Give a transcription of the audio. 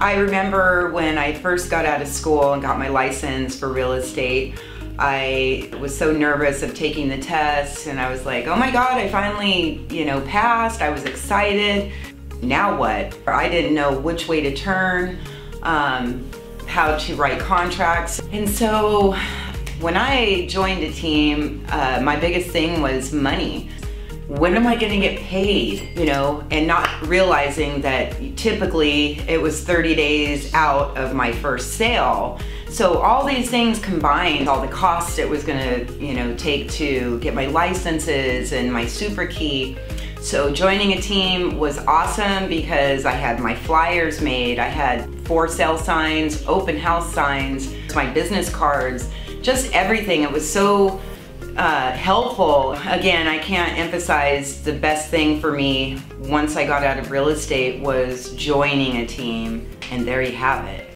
I remember when I first got out of school and got my license for real estate, I was so nervous of taking the test and I was like, oh my God, I finally, you know, passed. I was excited. Now what? I didn't know which way to turn, um, how to write contracts. And so when I joined a team, uh, my biggest thing was money when am I gonna get paid? You know, and not realizing that typically it was 30 days out of my first sale. So all these things combined, all the costs it was gonna, you know, take to get my licenses and my Supra key. So joining a team was awesome because I had my flyers made, I had for sale signs, open house signs, my business cards, just everything. It was so uh, helpful. Again, I can't emphasize the best thing for me once I got out of real estate was joining a team, and there you have it.